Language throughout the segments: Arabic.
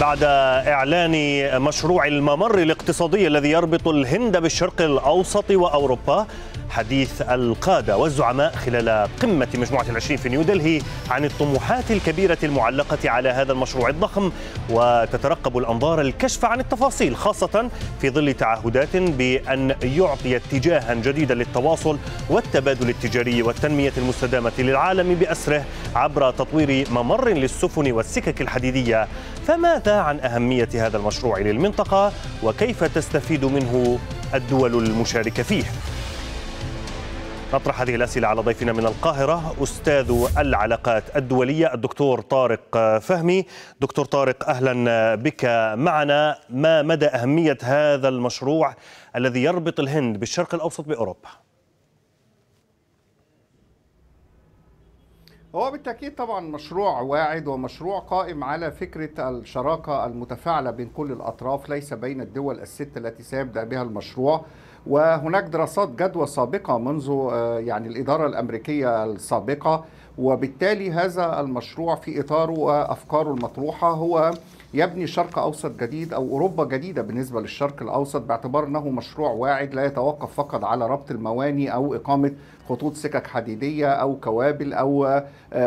بعد إعلان مشروع الممر الاقتصادي الذي يربط الهند بالشرق الأوسط وأوروبا حديث القادة والزعماء خلال قمة مجموعة العشرين في نيودلهي عن الطموحات الكبيرة المعلقة على هذا المشروع الضخم وتترقب الأنظار الكشف عن التفاصيل خاصة في ظل تعهدات بأن يعطي اتجاها جديدا للتواصل والتبادل التجاري والتنمية المستدامة للعالم بأسره عبر تطوير ممر للسفن والسكك الحديدية. فماذا عن أهمية هذا المشروع للمنطقة وكيف تستفيد منه الدول المشاركة فيه. نطرح هذه الأسئلة على ضيفنا من القاهرة أستاذ العلاقات الدولية الدكتور طارق فهمي. دكتور طارق أهلا بك معنا. ما مدى أهمية هذا المشروع الذي يربط الهند بالشرق الأوسط بأوروبا؟ هو بالتأكيد طبعا مشروع واعد ومشروع قائم على فكرة الشراكة المتفاعلة بين كل الأطراف ليس بين الدول الست التي سيبدأ بها المشروع. وهناك دراسات جدوى سابقة منذ يعني الإدارة الأمريكية السابقة وبالتالي هذا المشروع في إطاره وأفكاره المطروحة هو يبني شرق أوسط جديد أو أوروبا جديدة بالنسبة للشرق الأوسط باعتبار أنه مشروع واعد لا يتوقف فقط على ربط المواني أو إقامة خطوط سكك حديدية أو كوابل أو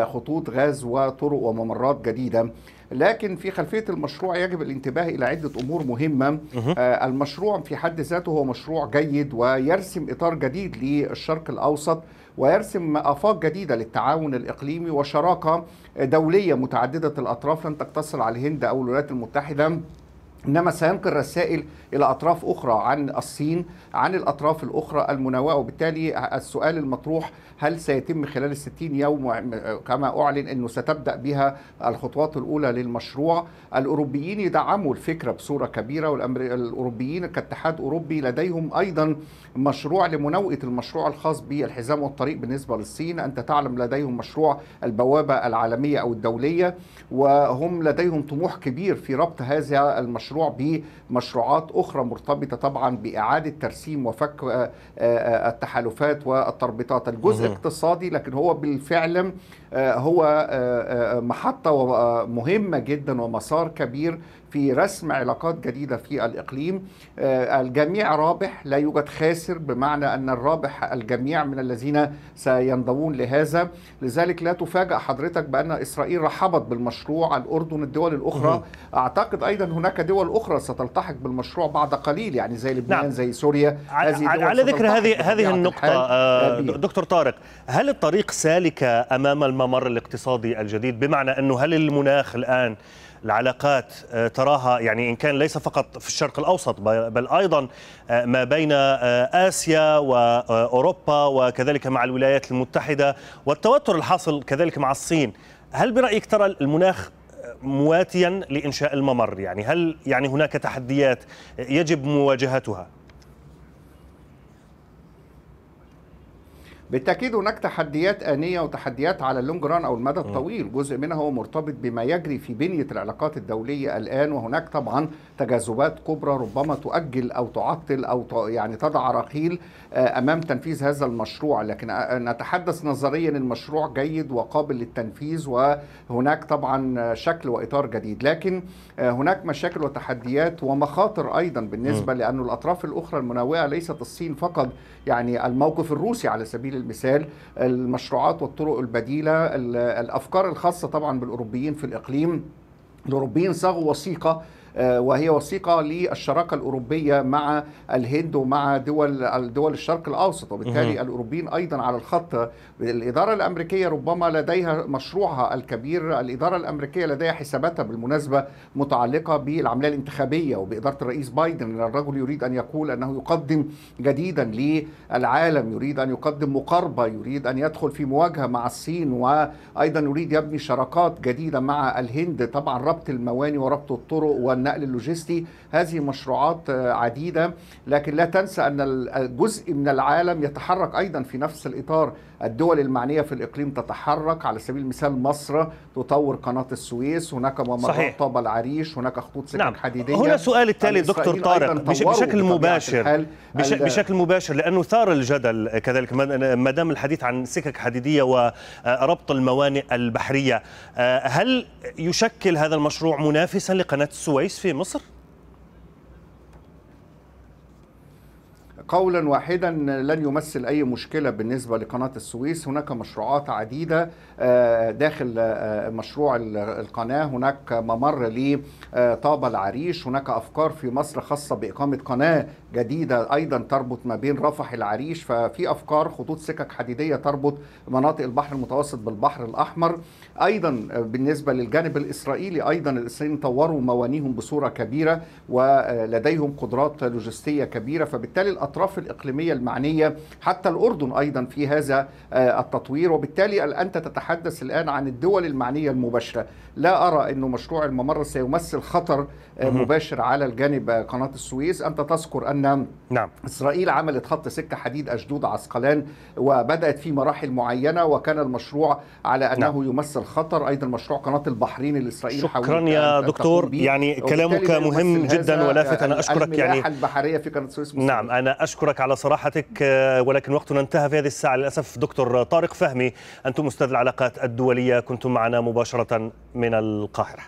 خطوط غاز وطرق وممرات جديدة. لكن في خلفية المشروع يجب الانتباه إلى عدة أمور مهمة. آه المشروع في حد ذاته هو مشروع جيد ويرسم إطار جديد للشرق الأوسط ويرسم آفاق جديدة للتعاون الإقليمي وشراكة دولية متعددة الأطراف لن تقتصر على الهند أو الولايات المتحدة. إنما سينقل رسائل إلى أطراف أخرى عن الصين عن الأطراف الأخرى المناوئه وبالتالي السؤال المطروح هل سيتم خلال الستين يوم كما أعلن أنه ستبدأ بها الخطوات الأولى للمشروع. الأوروبيين يدعموا الفكرة بصورة كبيرة والاوروبيين كاتحاد أوروبي لديهم أيضا مشروع لمناوئه المشروع الخاص بالحزام والطريق بالنسبة للصين. أنت تعلم لديهم مشروع البوابة العالمية أو الدولية وهم لديهم طموح كبير في ربط هذا المشروع بمشروعات أخرى مرتبطة طبعا بإعادة ترسيم وفك التحالفات والتربيطات. الجزء اقتصادي لكن هو بالفعل هو محطة مهمة جدا ومسار كبير في رسم علاقات جديدة في الإقليم الجميع رابح لا يوجد خاسر بمعنى أن الرابح الجميع من الذين سينضوون لهذا. لذلك لا تفاجأ حضرتك بأن إسرائيل رحبت بالمشروع الأردن الدول الأخرى. أعتقد أيضا هناك دول أخرى ستلتحق بالمشروع بعد قليل يعني زي لبنان نعم. زي سوريا. هذه على ذكر هذه هذه النقطة دكتور طارق هل الطريق سالكه أمام الممر الاقتصادي الجديد؟ بمعنى أنه هل المناخ الآن العلاقات تراها يعني إن كان ليس فقط في الشرق الأوسط بل أيضا ما بين آسيا واوروبا وكذلك مع الولايات المتحدة والتوتر الحاصل كذلك مع الصين. هل برأيك ترى المناخ مواتيا لإنشاء الممر؟ يعني هل يعني هناك تحديات يجب مواجهتها؟ بالتأكيد هناك تحديات آنية وتحديات على اللونج ران أو المدى الطويل. جزء منها هو مرتبط بما يجري في بنية العلاقات الدولية الآن وهناك طبعا تجاذبات كبرى ربما تؤجل أو تعطل أو يعني تضع رحيل أمام تنفيذ هذا المشروع. لكن نتحدث نظريا المشروع جيد وقابل للتنفيذ وهناك طبعا شكل وإطار جديد. لكن هناك مشاكل وتحديات ومخاطر أيضا بالنسبة لأن الأطراف الأخرى المناوئة ليست الصين فقط يعني الموقف الروسي على سبيل المثال المشروعات والطرق البديلة الأفكار الخاصة طبعا بالأوروبيين في الإقليم. الأوروبيين صاغوا وثيقة وهي وثيقة للشراكة الأوروبية مع الهند ومع دول دول الشرق الأوسط وبالتالي الأوروبيين أيضا على الخط. الإدارة الأمريكية ربما لديها مشروعها الكبير. الإدارة الأمريكية لديها حساباتها بالمناسبة متعلقة بالعملية الانتخابية وبإدارة الرئيس بايدن. الرجل يريد أن يقول أنه يقدم جديدا للعالم يريد أن يقدم مقاربة يريد أن يدخل في مواجهة مع الصين وأيضا يريد يبني شراكات جديدة مع الهند. طبعا ربط المواني وربط الطرق والنقل اللوجستي. هذه مشروعات عديدة لكن لا تنسى أن جزء من العالم يتحرك أيضا في نفس الإطار. الدول المعنية في الإقليم تتحرك على سبيل المثال مصر تطور قناة السويس هناك ممرات طابة العريش هناك خطوط سكك نعم. حديدية. هنا سؤال التالي دكتور طارق بشكل مباشر بشكل مباشر لأنه ثار الجدل كذلك ما دام الحديث عن سكك حديدية وربط الموانئ البحرية هل يشكل هذا المشروع منافسا لقناة السويس؟ في مصر؟ قولا واحدا لن يمثل أي مشكلة بالنسبة لقناة السويس. هناك مشروعات عديدة داخل مشروع القناة. هناك ممر لطابه العريش. هناك أفكار في مصر خاصة بإقامة قناة جديدة أيضا تربط ما بين رفح العريش. ففي أفكار خطوط سكك حديدية تربط مناطق البحر المتوسط بالبحر الأحمر. أيضا بالنسبة للجانب الإسرائيلي أيضا الاسرائيليين طوروا موانيهم بصورة كبيرة ولديهم قدرات لوجستية كبيرة. فبالتالي الأطراف الإقليمية المعنية حتى الأردن أيضا في هذا التطوير. وبالتالي أنت تتحدث الآن عن الدول المعنية المباشرة. لا أرى إنه مشروع الممر سيمثل خطر مباشر على الجانب قناة السويس. أنت تذكر أن نعم. إسرائيل عملت خط سكة حديد أشدود عسقلان وبدأت في مراحل معينة وكان المشروع على نعم. يمثل خطر. أيضا مشروع قناة البحرين الاسرائيلي شكرا يا دكتور. يعني كلامك مهم جدا ولافت أنا أشكرك يعني. البحرية في قناة السويس نعم أنا أشكرك على صراحتك ولكن وقتنا انتهى في هذه الساعة للأسف. دكتور طارق فهمي أنتم أستاذ العلاقات الدولية كنتم معنا مباشرة من القاهرة.